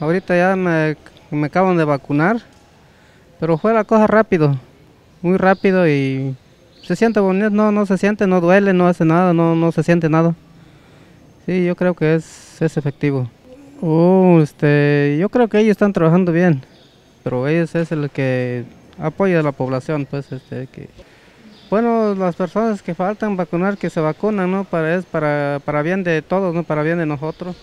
ahorita ya me, me acaban de vacunar, pero fue la cosa rápido, muy rápido y se siente bonito, no, no se siente, no duele, no hace nada, no, no se siente nada. Sí, yo creo que es, es efectivo. Oh, este, yo creo que ellos están trabajando bien, pero ellos es el que apoya a la población, pues, este, que, bueno, las personas que faltan vacunar, que se vacunan, ¿no? Para, es para, para bien de todos, ¿no? Para bien de nosotros.